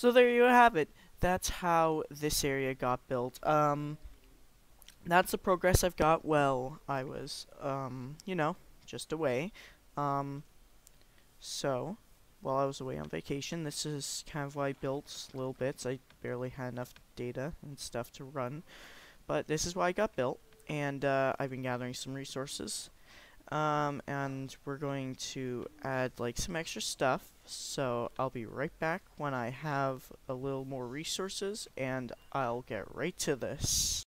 So there you have it. That's how this area got built. Um, that's the progress I've got. Well, I was, um, you know, just away. Um, so, while I was away on vacation, this is kind of why I built little bits. I barely had enough data and stuff to run, but this is why I got built, and uh, I've been gathering some resources. Um, and we're going to add like some extra stuff so I'll be right back when I have a little more resources and I'll get right to this.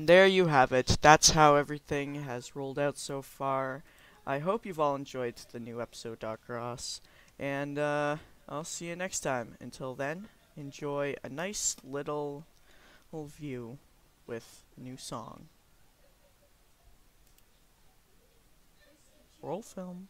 And there you have it. That's how everything has rolled out so far. I hope you've all enjoyed the new episode, Dr. Ross. And uh, I'll see you next time. Until then, enjoy a nice little, little view with a new song. Roll film.